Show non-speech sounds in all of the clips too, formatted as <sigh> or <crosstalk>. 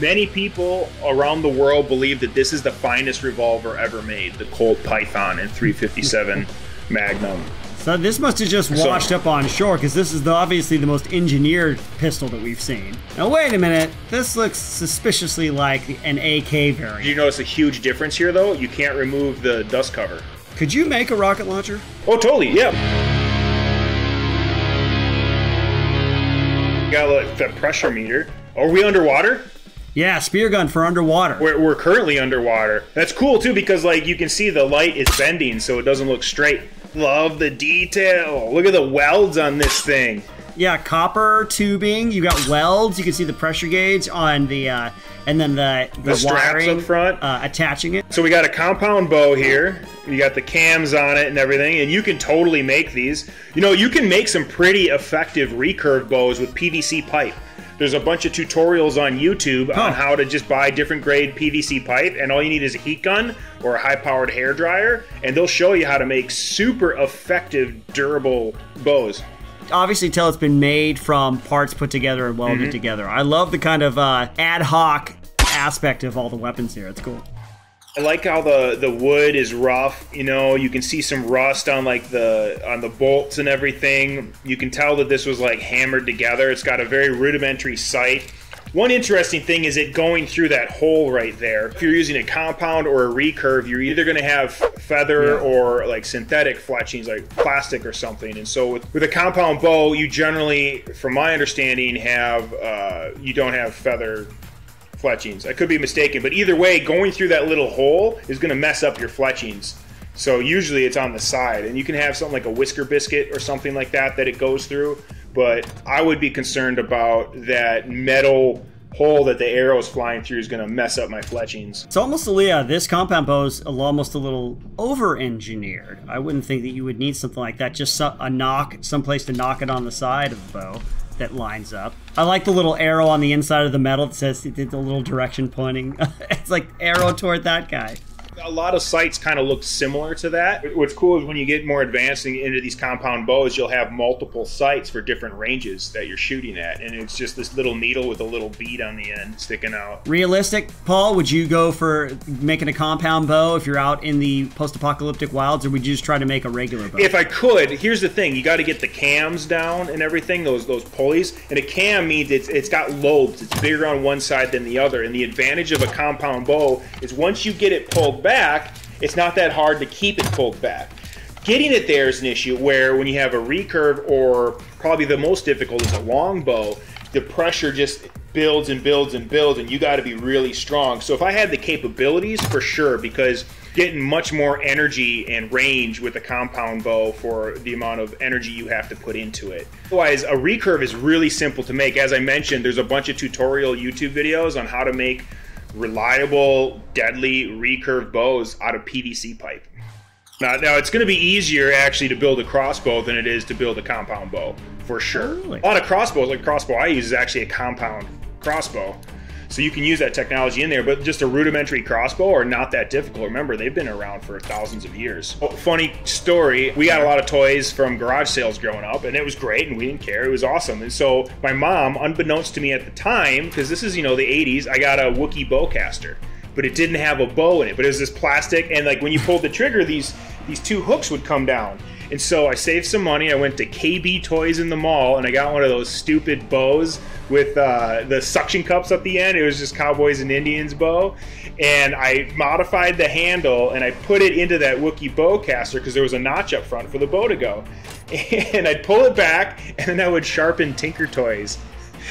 Many people around the world believe that this is the finest revolver ever made, the Colt Python and 357 <laughs> Magnum. So this must have just So- washed up on shore because this is the, obviously the most engineered pistol that we've seen. Now wait a minute, this looks suspiciously like an AK Did variant. you notice a huge difference here, though? You can't remove the dust cover. Could you make a rocket launcher? Oh, totally. Yeah. Got like the pressure meter. Are we underwater? Yeah, spear gun for underwater. We're, we're currently underwater. That's cool too because like you can see the light is bending, so it doesn't look straight. Love the detail. Look at the welds on this thing. Yeah, copper tubing. You got welds. You can see the pressure gauge on the, uh, and then the the, The straps wiring up front. uh, attaching it. So we got a compound bow here. You got the cams on it and everything, and you can totally make these. You know, you can make some pretty effective recurve bows with PVC pipe. There's a bunch of tutorials on YouTube Huh. on how to just buy different grade PVC pipe, and all you need is a heat gun or a high powered hair dryer, and they'll show you how to make super effective, durable bows. Obviously, tell it's been made from parts put together and welded Mm-hmm. together. I love the kind of uh, ad hoc aspect of all the weapons here. It's cool. I like how the the wood is rough. You know, you can see some rust on like the on the bolts and everything. You can tell that this was like hammered together. It's got a very rudimentary sight. One interesting thing is it going through that hole right there. If you're using a compound or a recurve, you're either going to have feather or like synthetic fletchings, like plastic or something. And so with, with a compound bow, you generally, from my understanding, have uh, you don't have feather fletchings. I could be mistaken, but either way, going through that little hole is going to mess up your fletchings. So usually it's on the side, and you can have something like a whisker biscuit or something like that that it goes through. But I would be concerned about that metal hole that the arrow is flying through is going to mess up my fletchings. It's almost a. This compound bow is almost a little over-engineered. I wouldn't think that you would need something like that. Just a nock, someplace to nock it on the side of the bow that lines up. I like the little arrow on the inside of the metal that says it did the little direction pointing. <laughs> it's like arrow toward that guy. A lot of sights kind of look similar to that. What's cool is when you get more advanced into these compound bows, you'll have multiple sights for different ranges that you're shooting at, and it's just this little needle with a little bead on the end sticking out. Realistic, Paul? Would you go for making a compound bow if you're out in the post-apocalyptic wilds, or would you just try to make a regular bow? If I could, here's the thing: you got to get the cams down and everything, those those pulleys. And a cam means it's it's got lobes; it's bigger on one side than the other. And the advantage of a compound bow is once you get it pulled back, it's not that hard to keep it pulled back. Getting it there is an issue where when you have a recurve, or probably the most difficult is a long bow, the pressure just builds and builds and builds, and you got to be really strong. So if I had the capabilities, for sure, because getting much more energy and range with a compound bow for the amount of energy you have to put into it. Otherwise, a recurve is really simple to make. As I mentioned, there's a bunch of tutorial YouTube videos on how to make reliable, deadly recurve bows out of PVC pipe. Now, now it's going to be easier actually to build a crossbow than it is to build a compound bow, for sure. Oh, really? A lot of crossbows, like crossbow I use, is actually a compound crossbow. So you can use that technology in there, but just a rudimentary crossbow are not that difficult. Remember, they've been around for thousands of years. Oh, funny story, we got a lot of toys from garage sales growing up, and it was great, and we didn't care. It was awesome. And so my mom, unbeknownst to me at the time, because this is, you know, the 80s, I got a Wookiee bowcaster but it didn't have a bow in it. But it was this plastic, and like when you pulled the trigger, these these two hooks would come down. And so I saved some money. I went to KB Toys in the mall, and I got one of those stupid bows with uh, the suction cups at the end. It was just Cowboys and Indians bow, and I modified the handle and I put it into that Wookiee bowcaster because there was a notch up front for the bow to go. <laughs> And I'd pull it back, and then I would sharpen Tinker Toys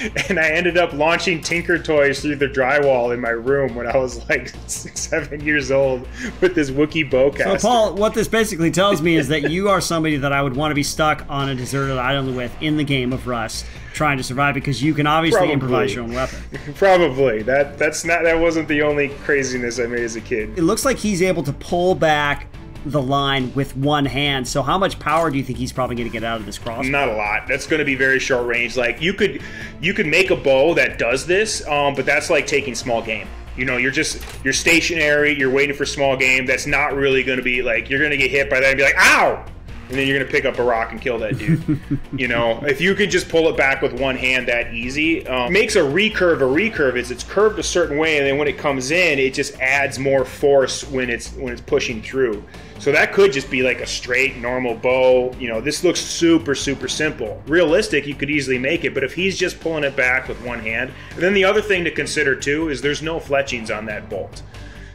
<laughs> and I ended up launching Tinker Toys through the drywall in my room when I was like <laughs> six, seven years old with this Wookiee bowcaster. So, Paul, what this basically tells me is that you are somebody that I would want to be stuck on a deserted island with in the game of Rust, trying to survive because you can obviously Probably. improvise your own weapon. <laughs> Probably that. That's not. That wasn't the only craziness I made as a kid. It looks like he's able to pull back the line with one hand. So, how much power do you think he's probably going to get out of this crossbow? Not a lot. That's going to be very short range. Like you could, you could make a bow that does this, um, but that's like taking small game. You know, you're just you're stationary. You're waiting for small game. That's not really going to be like you're going to get hit by that and be like, ow. And then you're gonna pick up a rock and kill that dude. <laughs> you know, if you could just pull it back with one hand that easy, um, makes a recurve a recurve is it's curved a certain way, and then when it comes in, it just adds more force when it's when it's pushing through. So that could just be like a straight normal bow. You know, this looks super super simple. Realistic, you could easily make it, but if he's just pulling it back with one hand, and then the other thing to consider too is there's no fletchings on that bolt.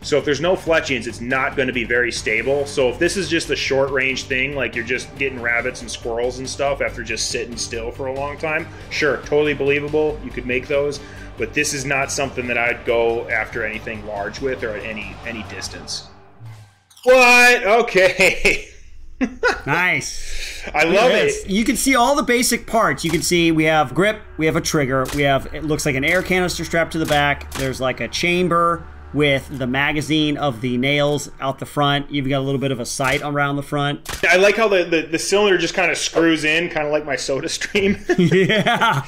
So if there's no fletchings, it's not going to be very stable. So if this is just a short range thing, like you're just getting rabbits and squirrels and stuff after just sitting still for a long time, sure, totally believable. You could make those, but this is not something that I'd go after anything large with or at any any distance. What? Okay. <laughs> nice. I love it. You can see all the basic parts. You can see we have grip, we have a trigger, we have it looks like an air canister strapped to the back. There's like a chamber with the magazine of the nails out the front. You've got a little bit of a sight around the front. I like how the, the, the cylinder just kind of screws in, kind of like my SodaStream. <laughs> <laughs> yeah.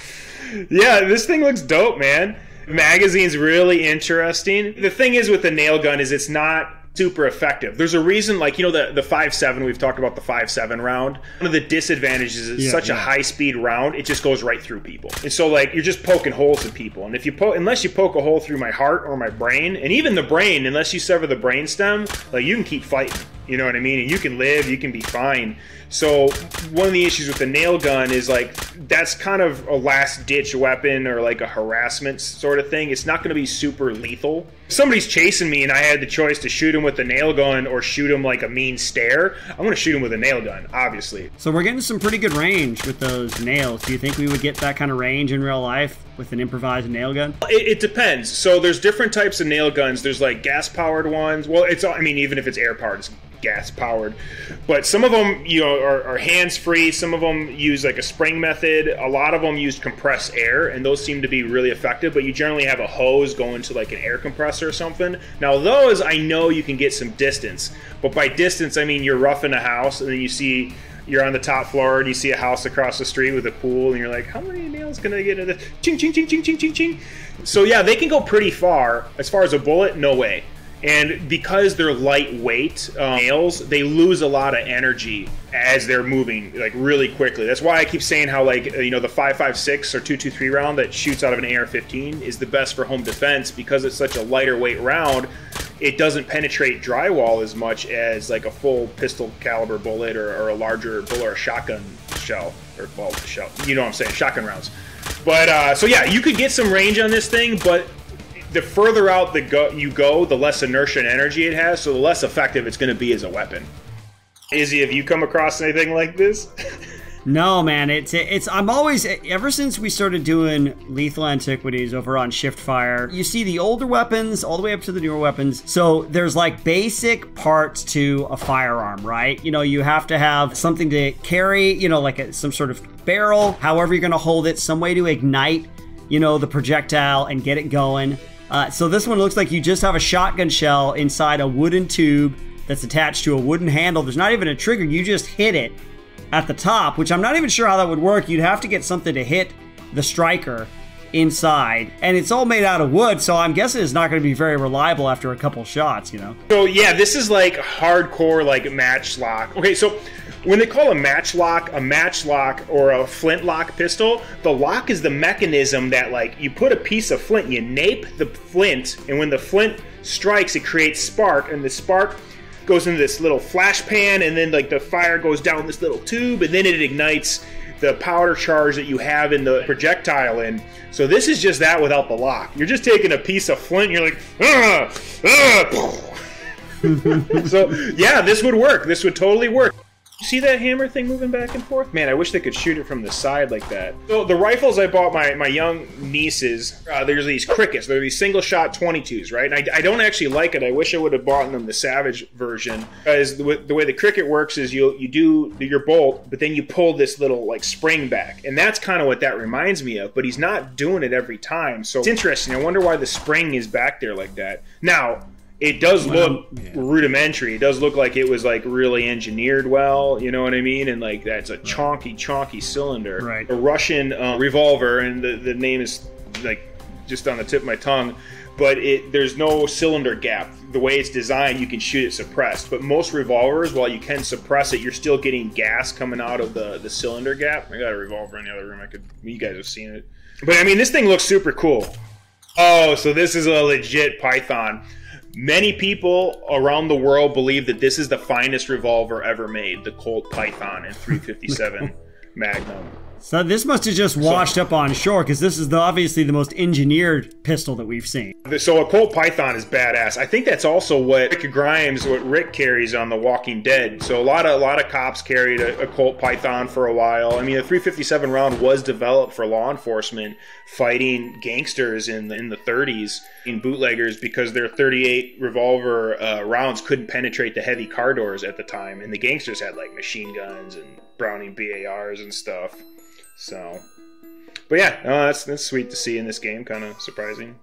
yeah, this thing looks dope, man. Magazine's really interesting. The thing is with the nail gun is it's not super effective. There's a reason, like you know, the the five seven. We've talked about the five seven round. One of the disadvantages is Yeah, such a high speed round. It just goes right through people, and so like you're just poking holes in people. And if you poke, unless you poke a hole through my heart or my brain, and even the brain, unless you sever the brain stem, like you can keep fighting. You know what I mean? And you can live, you can be fine. So one of the issues with the nail gun is like that's kind of a last ditch weapon or like a harassment sort of thing. It's not going to be super lethal. Somebody's chasing me and I had the choice to shoot him with a nail gun or shoot him like a mean stare, I'm to shoot him with a nail gun, obviously. So we're getting some pretty good range with those nails. Do you think we would get that kind of range in real life with an improvised nail gun? It, it depends. So there's different types of nail guns. There's like gas powered ones. Well, it's I mean even if it's air powered, it's gas powered. But some of them you know are, are hands free. Some of them use like a spring method. A lot of them use compressed air, and those seem to be really effective. But you generally have a hose going to like an air compressor or something. Now those I know you can get some distance, but by distance I mean you're roughing a house, and then you see you're on the top floor and you see a house across the street with a pool and you're like, how many nails can I get into this? Ching, ching, ching, ching, ching, ching, ching. So yeah, they can go pretty far. As far as a bullet, no way. And because they're lightweight um, nails, they lose a lot of energy as they're moving like really quickly. That's why I keep saying how like uh, you know the 556 or 223 round that shoots out of an AR-15 is the best for home defense because it's such a lighter weight round. It doesn't penetrate drywall as much as like a full pistol caliber bullet or, or a larger bullet or a shotgun shell or well shell. You know what I'm saying? Shotgun rounds. But uh, so yeah, you could get some range on this thing, but the further out the go you go, the less inertia and energy it has, so the less effective it's going to be as a weapon. Izzy, have you come across anything like this? <laughs> No, man. It's it's. I'm always ever since we started doing lethal antiquities over on Shift Fire. You see the older weapons all the way up to the newer weapons. So there's like basic parts to a firearm, right? You know, you have to have something to carry. You know, like a, some sort of barrel. However, you're gonna hold it. Some way to ignite. You know, the projectile and get it going. Uh, so this one looks like you just have a shotgun shell inside a wooden tube that's attached to a wooden handle. There's not even a trigger. You just hit it at the top, which I'm not even sure how that would work. You'd have to get something to hit the striker inside, and it's all made out of wood, so I'm guessing it's not going to be very reliable after a couple shots, you know? So yeah, this is like hardcore like matchlock. Okay, so when they call a matchlock a matchlock or a flintlock pistol, the lock is the mechanism that like you put a piece of flint, you nape the flint, and when the flint strikes, it creates spark, and the spark goes into this little flash pan, and then like the fire goes down this little tube, and then it ignites the powder charge that you have in the projectile in. So this is just that without the lock. You're just taking a piece of flint, and you're like, ah, ah. <laughs> so yeah, this would work. This would totally work. See that hammer thing moving back and forth? Man, I wish they could shoot it from the side like that. So the rifles I bought my, my young nieces, uh, there's these crickets. They're these single shot 22s, right? And I, I don't actually like it. I wish I would have bought them the Savage version because the, the way the cricket works is you you do your bolt, but then you pull this little like spring back, and that's kind of what that reminds me of. But he's not doing it every time, so it's interesting. I wonder why the spring is back there like that. Now it does look yeah. rudimentary. It does look like it was like really engineered well. You know what I mean? And like that's a chonky, chonky cylinder. Right. A Russian uh, revolver, and the the name is like just on the tip of my tongue. but it there's no cylinder gap. The way it's designed, you can shoot it suppressed. But most revolvers, while you can suppress it, you're still getting gas coming out of the, the cylinder gap. I got a revolver in the other room. I could you guys have seen it. But I mean this thing looks super cool. Oh, so this is a legit Python. Many people around the world believe that this is the finest revolver ever made, the Colt Python in 357 <laughs> Magnum. So this must have just washed so, up on shore because this is the, obviously the most engineered pistol that we've seen. So a Colt Python is badass. I think that's also what Rick Grimes, what Rick carries on The Walking Dead. So a lot of a lot of cops carried a, a Colt Python for a while. I mean, the 357 round was developed for law enforcement fighting gangsters in the, in the 30s in bootleggers because their 38 revolver uh, rounds couldn't penetrate the heavy car doors at the time, and the gangsters had like machine guns and Browning BARs and stuff. So, but yeah, that's that's sweet to see in this game. Kind of surprising.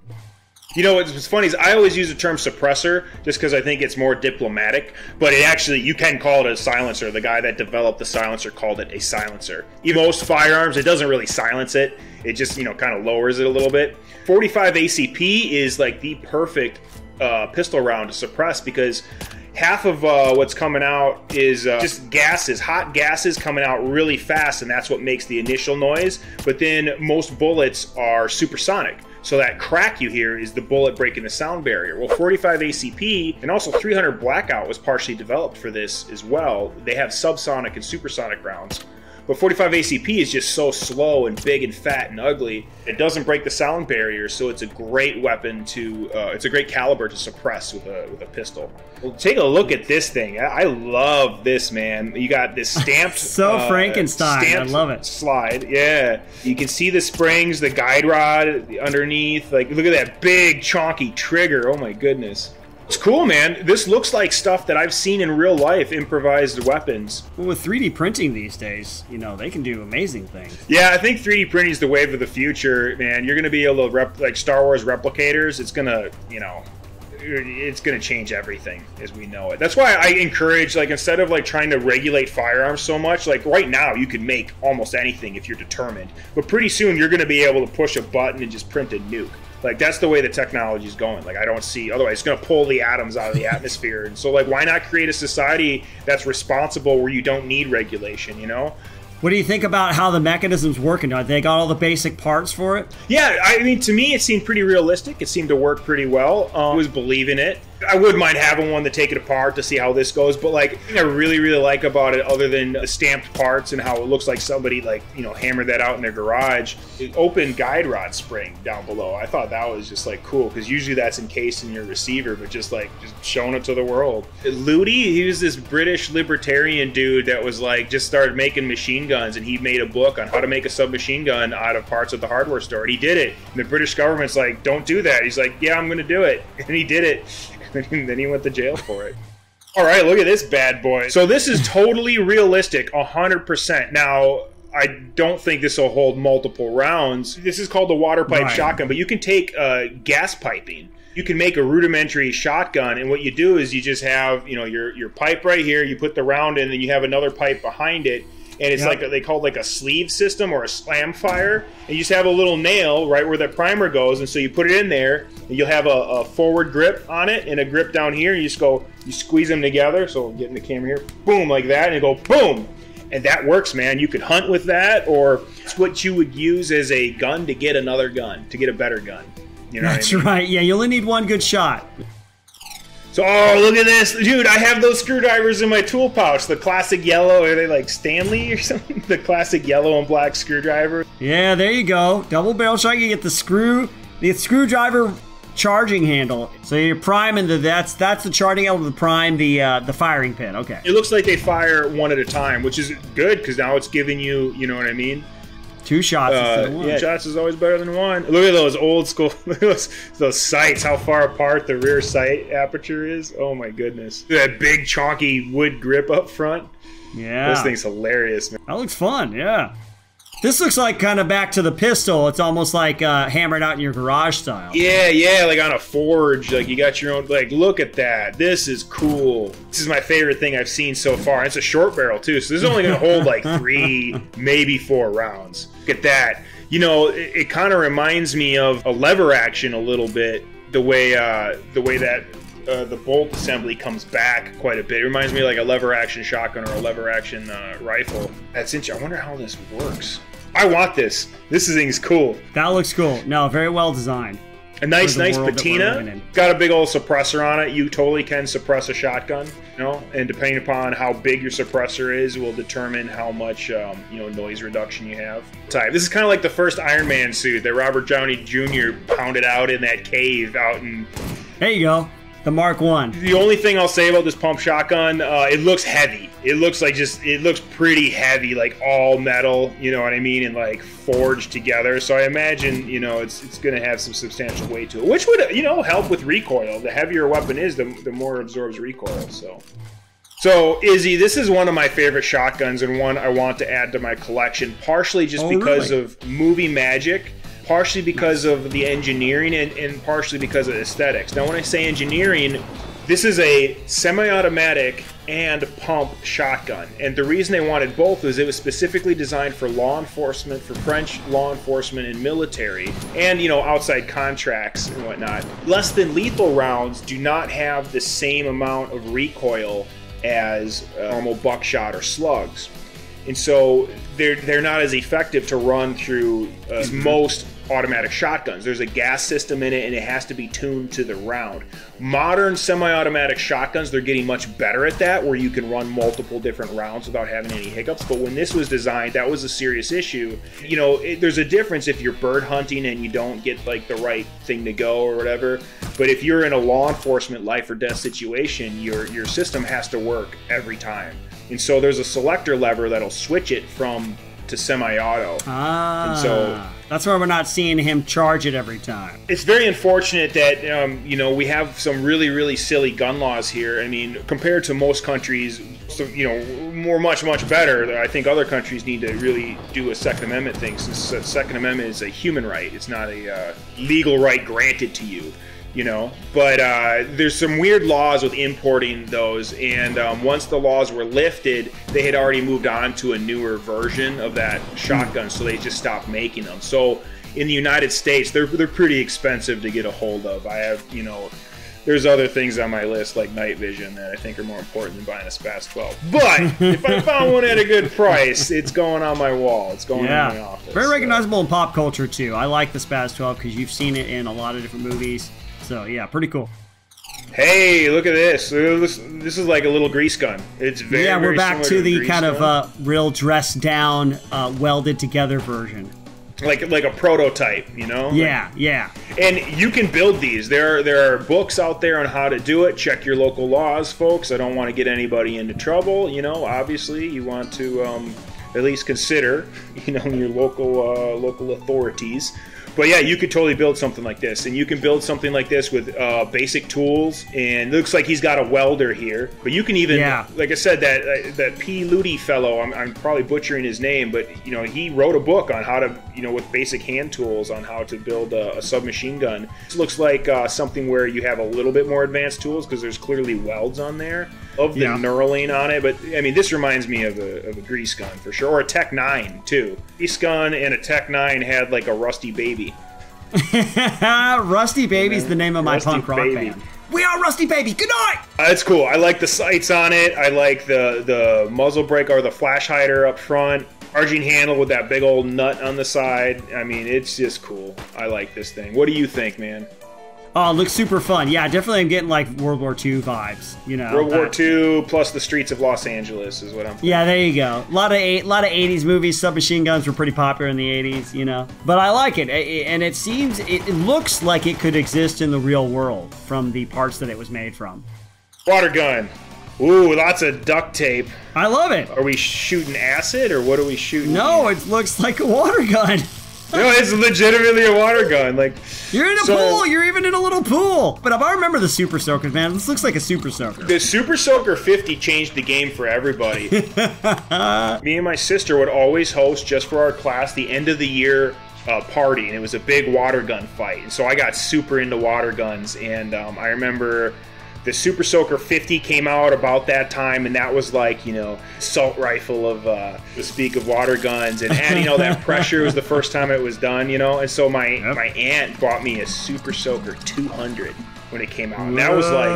You know what's funny is I always use the term suppressor just because I think it's more diplomatic, but it actually you can call it a silencer. The guy that developed the silencer called it a silencer. Even most firearms, it doesn't really silence it; it just you know kind of lowers it a little bit. 45 ACP is like the perfect uh, pistol round to suppress because half of uh, what's coming out is uh, just gases, hot gases coming out really fast, and that's what makes the initial noise. But then most bullets are supersonic. So that crack you hear is the bullet breaking the sound barrier. Well, 45 ACP and also 300 Blackout was partially developed for this as well. They have subsonic and supersonic rounds. But 45 ACP is just so slow and big and fat and ugly. It doesn't break the sound barrier, so it's a great weapon to. Uh, it's a great caliber to suppress with a with a pistol. Well, take a look at this thing. I love this man. You got this <laughs> stamped. so uh, Frankenstein. Stamped I love it. Slide. Yeah, you can see the springs, the guide rod underneath. Like look at that big chonky trigger. Oh my goodness. It's cool, man. This looks like stuff that I've seen in real life, improvised weapons. Well, with 3D printing these days, you know, they can do amazing things. Yeah, I think 3D printing is the wave of the future, man. You're going to be able to, rep- like Star Wars replicators, it's going to, you know, it's going to change everything as we know it. That's why I encourage, like, instead of like trying to regulate firearms so much, like right now you can make almost anything if you're determined. But pretty soon you're going to be able to push a button and just print a nuke. Like that's the way the technology is going. Like I don't see otherwise it's going to pull the atoms out of the <laughs> atmosphere. And so like why not create a society that's responsible where you don't need regulation, you know? What do you think about how the mechanism's working? Are they got all the basic parts for it? Yeah, I mean, to me, it seemed pretty realistic. It seemed to work pretty well. Um, I was believing it. I wouldn't mind having one to take it apart to see how this goes. But like, I really, really like about it, other than the stamped parts and how it looks like somebody like you know hammered that out in their garage, open guide rod spring down below. I thought that was just like cool because usually that's encased in your receiver, but just like just showing it to the world. Luty, he was this British libertarian dude that was like just started making machine guns, and he made a book on how to make a submachine gun out of parts of the hardware store, and he did it. And the British government's like, don't do that. He's like, yeah, I'm going to do it, <laughs> and he did it <laughs> then he went to jail for it. All right, look at this bad boy. So this is totally realistic, 100%. Now, I don't think this will hold multiple rounds. This is called the water pipe right. shotgun, but you can take uh, gas piping. You can make a rudimentary shotgun, and what you do is you just have, you know, your your pipe right here. You put the round in, and you have another pipe behind it, and it's yep. like a, they call it like a sleeve system or a slam fire. And you just have a little nail right where the primer goes, and so you put it in there, and you'll have a, a forward grip on it and a grip down here. And you just go, you squeeze them together. So I'm getting the camera here, boom, like that, and you go boom, and that works, man. You could hunt with that, or it's what you would use as a gun to get another gun, to get a better gun. You know That's I mean? right. Yeah, you only need one good shot. So, oh, look at this. Dude, I have those screwdrivers in my tool pouch. The classic yellow, are they like Stanley or <laughs> something? The classic yellow and black screwdriver. Yeah, there you go. Double barrel shot. You get the screw, the screwdriver charging handle. So you're priming the that's that's the charging handle the prime the uh, the firing pin. Okay. It looks like they fire one at a time, which is good because now it's giving you, you know what I mean? Two shots uh, Yeah, shots is always better than one. Look at those old school <laughs> look at those, those sights, how far apart the rear sight aperture is. Oh my goodness. That big chonky wood grip up front. Yeah. This thing's hilarious, man. That looks fun, yeah. This looks like kind of back to the pistol. It's almost like uh, hammered out in your garage style. Yeah, yeah, like on a forge. Like you got your own. Like, look at that. This is cool. This is my favorite thing I've seen so far. It's a short barrel too, so this is only going to hold like <laughs> three, maybe four rounds. Look at that. You know, it, it kind of reminds me of a lever action a little bit the way uh, the way that uh, the bolt assembly comes back quite a bit. It reminds me of like a lever action shotgun or a lever action uh, rifle. That's interesting. I wonder how this works. I want this. This thing's cool. That looks cool. No, very well designed. A nice, nice world that we're living patina. Got a big old suppressor on it. You totally can suppress a shotgun, you know. And depending upon how big your suppressor is, will determine how much, um, you know, noise reduction you have. Type. This is kind of like the first Iron Man suit that Robert Downey Jr. pounded out in that cave out in There you go. The Mark One. the only thing I'll say about this pump shotgun, uh, it looks heavy. It looks like just, it looks pretty heavy, like all metal, you know what I mean, and like forged together. So I imagine, you know, it's it's going to have some substantial weight to it, which would, you know, help with recoil. The heavier a weapon is, the, the more it absorbs recoil. So. So, Izzy, this is one of my favorite shotguns and one I want to add to my collection, partially just Oh, because really? of movie magic, partially because of the engineering, and, and partially because of aesthetics. Now, when I say engineering, this is a semi automatic and pump shotgun. And the reason they wanted both is it was specifically designed for law enforcement, for French law enforcement and military, and, you know, outside contracts and whatnot. Less than lethal rounds do not have the same amount of recoil as uh, normal buckshot or slugs. And so they're they're not as effective to run through uh, as most automatic shotguns. There's a gas system in it, and it has to be tuned to the round. Modern semi-automatic shotguns, they're getting much better at that, where you can run multiple different rounds without having any hiccups. But when this was designed, that was a serious issue. You know, it, there's a difference if you're bird hunting and you don't get like the right thing to go or whatever. But if you're in a law enforcement life or death situation, your your system has to work every time. And so there's a selector lever that'll switch it from to semi-auto. Ah. so- that's why we're not seeing him charge it every time. It's very unfortunate that um, you know we have some really really silly gun laws here. I mean, compared to most countries, so you know, more much much better. I think other countries need to really do a Second Amendment thing, since the Second Amendment is a human right. It's not a uh, legal right granted to you. You know, but uh, there's some weird laws with importing those, and um, once the laws were lifted, they had already moved on to a newer version of that shotgun, so they just stopped making them. So in the United States, they're they're pretty expensive to get a hold of. I have, you know, there's other things on my list like night vision that I think are more important than buying a SPAS 12. But if I found one at a good price, it's going on my wall. It's going in my Yeah. office. Very so. recognizable in pop culture too. I like the SPAS 12 because you've seen it in a lot of different movies. So yeah, pretty cool. Hey, look at this. This, this is like a little grease gun. It's very yeah, we're very back to the kind of uh, real dressed down, uh, welded together version. like like a prototype, you know? Yeah, yeah. And you can build these. There are, there are books out there on how to do it. Check your local laws, folks. I don't want to get anybody into trouble. You know, obviously, you want to um, at least consider, <laughs> you know, your local uh, local authorities. But yeah, you could totally build something like this, and you can build something like this with uh, basic tools. And it looks like he's got a welder here, but you can even, Yeah. like I said, that uh, that P. Luty fellow. I'm, I'm probably butchering his name, but you know, he wrote a book on how to, you know, with basic hand tools on how to build a, a submachine gun. This looks like uh, something where you have a little bit more advanced tools because there's clearly welds on there of the Yeah. knurling on it. But I mean, this reminds me of a, of a grease gun for sure, or a Tech Nine too. Grease gun and a Tech Nine had like a rusty baby. <laughs> Rusty Baby's the name of my Rusty punk rock Baby. band. We are Rusty Baby. Good night. Uh, That's cool. I like the sights on it. I like the the muzzle brake or the flash hider up front. Arging handle with that big old nut on the side. I mean, it's just cool. I like this thing. What do you think, man? Oh, it looks super fun. Yeah, definitely. I'm getting like World War II vibes. You know, World War II plus the streets of Los Angeles is what I'm. Yeah, there you go. A lot of eight, lot of '80s movies. Submachine guns were pretty popular in the '80s, you know. But I like it, and it seems, it, it looks like it could exist in the real world from the parts that it was made from. Water gun. Ooh, lots of duct tape. I love it. Are we shooting acid or what are we shooting? No, it looks like a water gun. <laughs> no, it's legitimately a water gun. Like You're in a So- pool. You're even in a little pool. But if I remember the Super Soakers, man, this looks like a Super Soaker. The Super Soaker 50 changed the game for everybody. <laughs> Me and my sister would always host just for our class the end of the year uh, party, and it was a big water gun fight. And so I got super into water guns, and um, I remember the Super Soaker 50 came out about that time, and that was like you know salt rifle of uh, the speak of water guns, and adding all that <laughs> pressure was the first time it was done, you know. And so my Yep. my aunt bought me a Super Soaker 200 when it came out, and that was like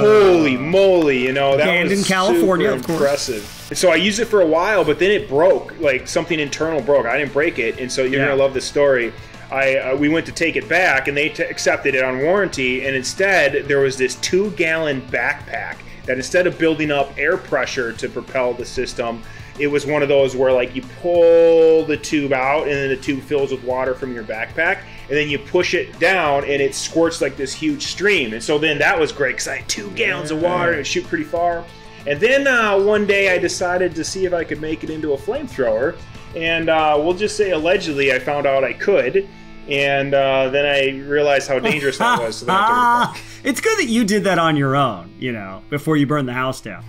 holy moly, you know that Canned was in California, super of course. impressive. And so I used it for a while, but then it broke, like something internal broke. I didn't break it, and so you're Yeah. gonna love this story. I uh, we went to take it back, and they accepted it on warranty, and instead there was this two gallon backpack that instead of building up air pressure to propel the system. It was one of those where like you pull the tube out and then the tube fills with water from your backpack and then you push it down and it squirts like this huge stream. And so then that was great because I had two gallons of water and it shoot pretty far. And then uh, one day I decided to see if I could make it into a flamethrower. And uh, we'll just say allegedly I found out I could. And uh, then I realized how dangerous that was. So <laughs> it's good that you did that on your own, you know, before you burned the house down.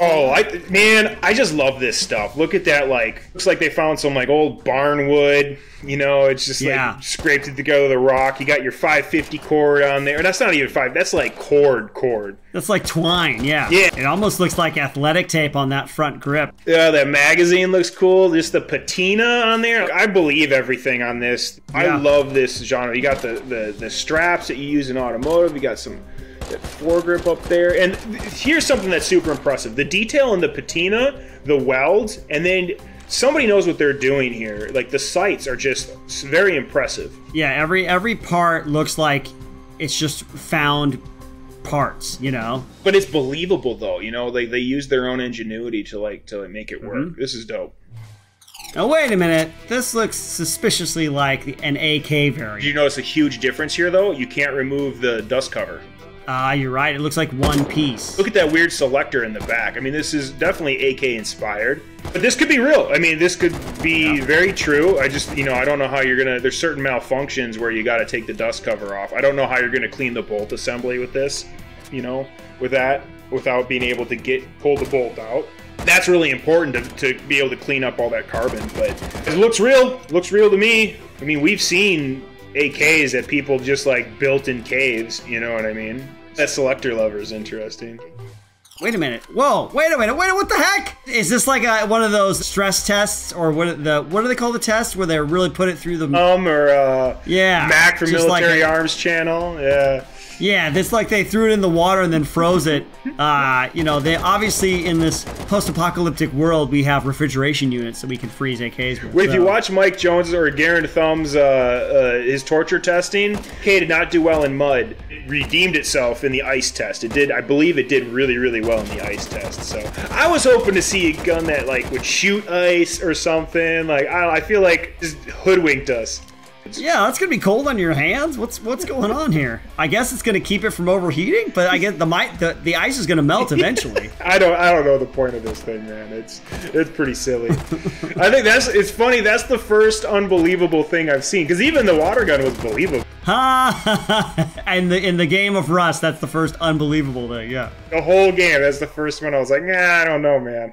Oh, I man, I just love this stuff. Look at that! Like, looks like they found some like old barn wood. You know, it's just Yeah. like scraped it together with a rock. You got your 550 cord on there. That's not even five. That's like cord cord. That's like twine, yeah. Yeah. It almost looks like athletic tape on that front grip. Yeah, that magazine looks cool. Just the patina on there. I believe everything on this. I love this genre. You got the, the the straps that you use in automotive. You got some that foregrip up there. And here's something that's super impressive: the detail in the patina, the welds, and then somebody knows what they're doing here. Like the sights are just very impressive. Yeah, every every part looks like it's just found parts, you know. But it's believable though. You know, they they use their own ingenuity to like to like, make it work. Mm-hmm. This is dope. Now wait a minute, this looks suspiciously like an AK variant. Did you notice a huge difference here though? You can't remove the dust cover. Ah, you're right. It looks like one piece. Look at that weird selector in the back. I mean, this is definitely AK inspired, but this could be real. I mean, this could be very true. I just, you know, I don't know how you're gonna. There's certain malfunctions where you got to take the dust cover off. I don't know how you're gonna clean the bolt assembly with this, you know, with that without being able to get pull the bolt out. That's really important to, to be able to clean up all that carbon. But it looks real. It looks real to me. I mean, we've seen AKs that people just like built in caves. You know what I mean? That selector lever is interesting. Wait a minute. Whoa! Wait a minute. Wait. What the heck? Is this like a, one of those stress tests, or what? The what do they call the test where they really put it through the? Um or uh, yeah. Mac from just like Military a- Arms Channel. Yeah. Yeah, this like they threw it in the water and then froze it. <laughs> Uh, you know, they obviously in this post-apocalyptic world we have refrigeration units that we can freeze AKs with. Well, if you watch Mike Jones or Garand Thumb's uh, uh, his torture testing, K did not do well in mud. It redeemed itself in the ice test. It did, I believe, it did really, really well in the ice test. So I was hoping to see a gun that like would shoot ice or something. Like I, I feel like just hoodwinked us. <laughs> Yeah, that's gonna be cold on your hands. What's what's going on here? I guess it's gonna keep it from overheating, but I get the might the, the ice is gonna melt eventually. <laughs> I don't I don't know the point of this thing, man. It's it's pretty silly. I think that's it's funny. That's the first unbelievable thing I've seen because even the water gun was believable. Ha! <laughs> and the in the game of Rust, that's the first unbelievable thing. Yeah, The whole game. That's the first one. I was like, nah, I don't know, man.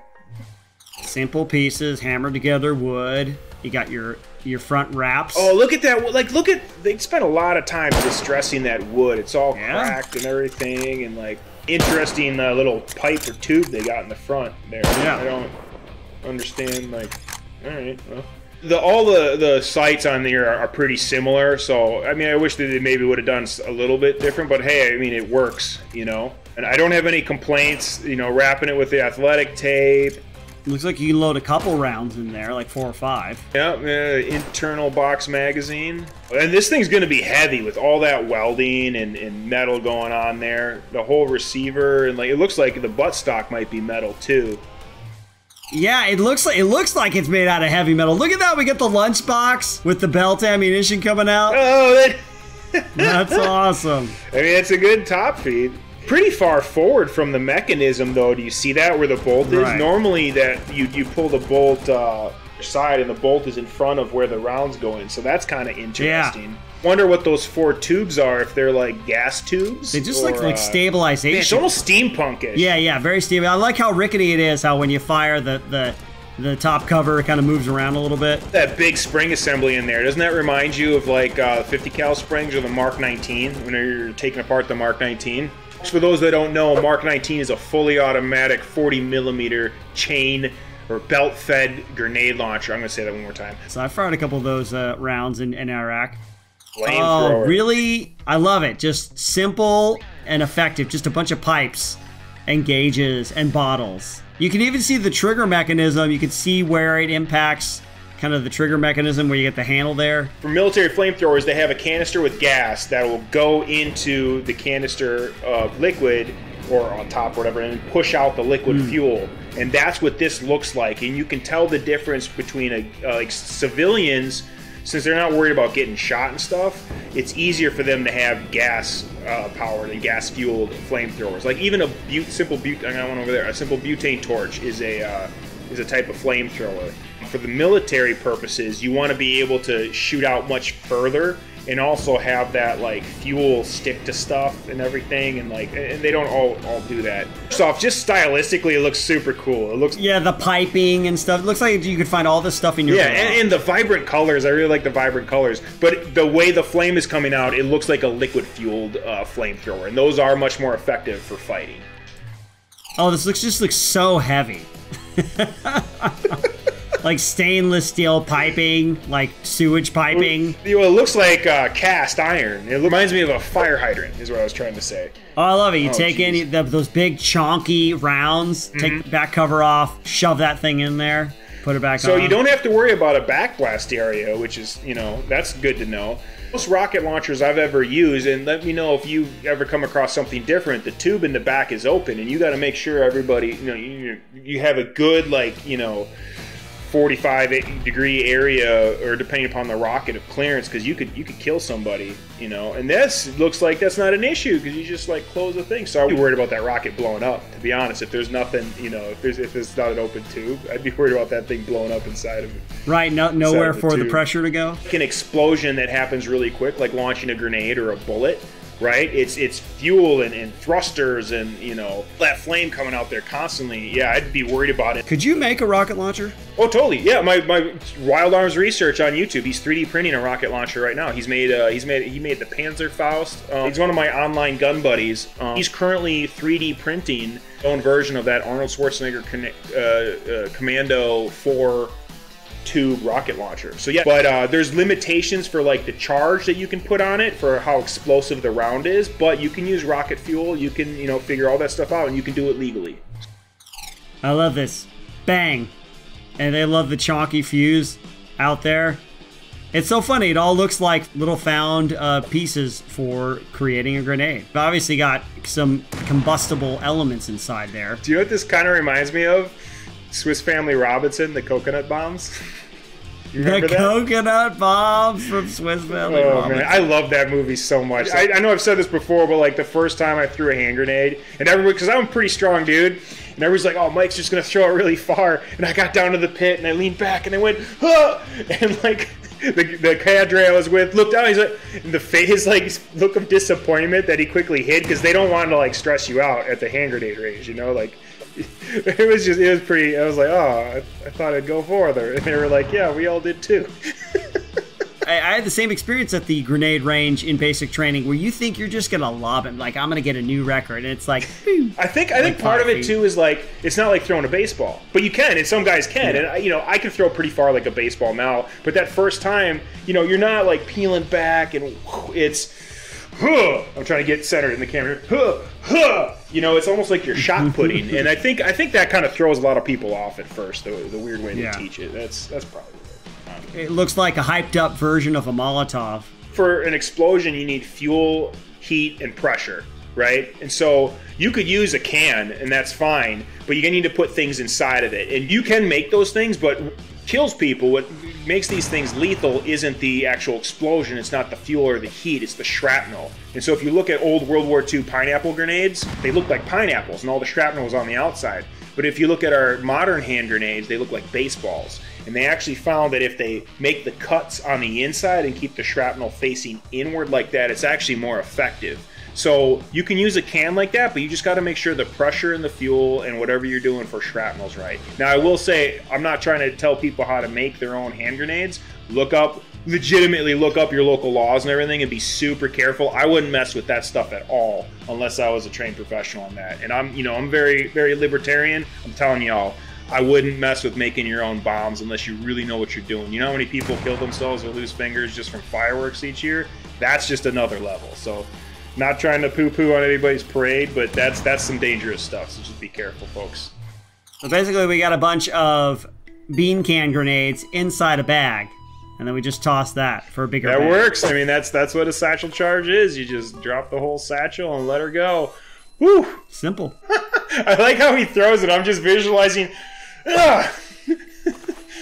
simple pieces hammered together wood. You got your your front wraps. Oh, look at that! Like, look at they spent a lot of time distressing that wood. It's all Yeah. cracked and everything, and like interesting uh, little pipe or tube they got in the front there. Yeah. I don't understand. Like, all right, well. The, all the, the sights on there are, are pretty similar, so I mean, I wish that they maybe would have done a little bit different, but hey, I mean, it works, you know. And I don't have any complaints, you know, wrapping it with the athletic tape, Looks like you can load a couple rounds in there, like four or five. Yeah, uh, internal box magazine. And this thing's going to be heavy with all that welding and, and metal going on there. The whole receiver and like it looks like the buttstock might be metal too. Yeah, it looks like it looks like it's made out of heavy metal. Look at that. We get the lunchbox with the belt ammunition coming out. Oh, that, That's <laughs> awesome. I mean it's a good top feed. Pretty far forward from the mechanism though. Do you see that where the bolt is? Right. Normally that you you pull the bolt uh, side and the bolt is in front of where the rounds go in. So that's kind of interesting. Yeah. Wonder what those four tubes are. If they're like gas tubes. They just or, look like uh, stabilization. It's almost steampunkish. Yeah, yeah, very stable. I like how rickety it is. How when you fire the the the top cover, it kind of moves around a little bit. that big spring assembly in there doesn't that remind you of like uh, 50 cal springs or the mark 19 when you're taking apart the mark 19 For those that don't know, Mark 19 is a fully automatic 40 millimeter chain or belt fed grenade launcher. I'm going to say that one more time. So I fired a couple of those uh, rounds in, in Iraq. Oh, really? I love it. Just simple and effective. Just a bunch of pipes and gauges and bottles. You can even see the trigger mechanism. You can see where it impacts kind of the trigger mechanism where you get the handle there. For military flamethrowers, they have a canister with gas that will go into the canister of liquid or on top or whatever and push out the liquid fuel. And that's what this looks like. And you can tell the difference between a, uh, like civilians, since they're not worried about getting shot and stuff, it's easier for them to have gas uh, powered and gas fueled flamethrowers. Like even a but- simple but- I got one over there. A simple butane torch is a uh, is a type of flamethrower. For the military purposes, you want to be able to shoot out much further and also have that like fuel stick to stuff and everything and like and they don't all all do that. First off, just stylistically it looks super cool. It looks Yeah, the piping and stuff. It looks like you could find all this stuff in your yeah, and, and the vibrant colors. I really like the vibrant colors. But the way the flame is coming out, it looks like a liquid fueled uh, flamethrower, and those are much more effective for fighting. Oh, this looks just looks so heavy. <laughs> like stainless steel piping, like sewage piping. You know, it looks like uh, cast iron. It reminds me of a fire hydrant. Is what I was trying to say. Oh, I love it. You Oh, take geez. in the, those big chonky rounds, Mm-hmm. take the back cover off, shove that thing in there, put it back So on. So you don't have to worry about a backblast area, which is, you know, that's good to know. Most rocket launchers I've ever used, and let me know if you ever come across something different. The tube in the back is open, and you got to make sure everybody, you know, you, you have a good, like, you know, 45 degree area, or depending upon the rocket of clearance, because you could you could kill somebody, you know. And this looks like that's not an issue because you just like close the thing. So I'd be worried about that rocket blowing up. To be honest, if there's nothing, you know, if there's if it's not an open tube, I'd be worried about that thing blowing up inside of it right, no, nowhere the for the pressure to go. like an explosion that happens really quick, like launching a grenade or a bullet, right? It's it's fuel and, and thrusters and you know that flame coming out there constantly. Yeah, I'd be worried about it. Could you make a rocket launcher? Oh, totally. Yeah, my, my Wild Arms research on YouTube. He's 3D printing a rocket launcher right now. He's made uh, he's made he made the Panzerfaust. Um, he's one of my online gun buddies. Um, he's currently 3D printing his own version of that Arnold Schwarzenegger uh, uh, Commando 4 tube rocket launcher. So yeah, but uh, there's limitations for like the charge that you can put on it for how explosive the round is. But you can use rocket fuel. You can you know figure all that stuff out, and you can do it legally. I love this. Bang. And they love the chonky fuse out there. It's so funny. It all looks like little found uh, pieces for creating a grenade. You've obviously got some combustible elements inside there. Do you know what this kind of reminds me of? Swiss Family Robinson, the coconut bombs. <laughs> The that? coconut bombs from Swiss Family Oh Robinson. man, I love that movie so much. I, I know I've said this before, but like the first time I threw a hand grenade, and everyone, because I'm a pretty strong dude, and everyone's like, "Oh, Mike's just gonna throw it really far," and I got down to the pit and I leaned back and I went, "Huh!" <laughs> and like the, the cadre I was with looked out. He's like, and the face, <laughs> like look of disappointment that he quickly hid because they don't want to like stress you out at the hand grenade range, you know, like. <laughs> It was just, it was pretty. I was like, oh, I, I thought I'd go farther. And they were like, yeah, we all did too. <laughs> I, I had the same experience at the grenade range in basic training where you think you're just going to lob it, like, I'm going to get a new record. And it's like, boom. I think I think part of it feet. too is like it's not like throwing a baseball, but you can, and some guys can, and I- you know I can throw pretty far like a baseball now, but that first time, you know, you're not like peeling back, and it's. Huh, I'm trying to get centered in the camera. Huh, huh. You know, it's almost like you're shot <laughs> putting, and I think I think that kind of throws a lot of people off at first. The, the weird way Yeah. to teach it. That's that's probably it. Um, it looks like a hyped up version of a Molotov. for an explosion, you need fuel, heat, and pressure, right? And so you could use a can, and that's fine, but you need to put things inside of it. And you can make those things, but kills people. What makes these things lethal isn't the actual explosion, it's not the fuel or the heat, it's the shrapnel. And so if you look at old World War II pineapple grenades, they look like pineapples, and all the shrapnel was on the outside. But if you look at our modern hand grenades, they look like baseballs. And they actually found that if they make the cuts on the inside and keep the shrapnel facing inward like that, it's actually more effective. So you can use a can like that, but you just got to make sure the pressure in the fuel and whatever you're doing for shrapnel's right. Now, I will say, I'm not trying to tell people how to make their own hand grenades. Look up, legitimately look up your local laws and everything and be super careful. I wouldn't mess with that stuff at all unless I was a trained professional on that. And I'm, you know, I'm very, very libertarian. I'm telling y'all, I wouldn't mess with making your own bombs unless you really know what you're doing. You know how many people kill themselves or lose fingers just from fireworks each year? That's just another level. So not trying to poo-poo on anybody's parade, but that's that's some dangerous stuff. So just be careful, folks. So basically, we got a bunch of bean can grenades inside a bag, and then we just toss that for a bigger. That bag. works. I mean, that's that's what a satchel charge is. You just drop the whole satchel and let her go. Woo! Simple. <laughs> I like how he throws it. I'm just visualizing. <laughs>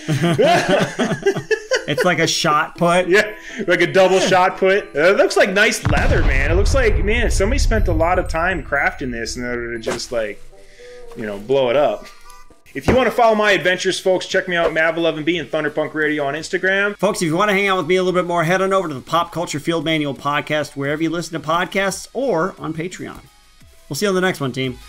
<laughs> It's like a shot put. Yeah, like a double shot put. Uh, it looks like nice leather, man. It looks like man, somebody spent a lot of time crafting this in order to just like, you know, blow it up. If you want to follow my adventures, folks, check me out Mav11B and Thunderpunk Radio on Instagram. Folks, if you want to hang out with me a little bit more, head on over to the Pop Culture Field Manual podcast, wherever you listen to podcasts, or on Patreon. We'll see you on the next one, team.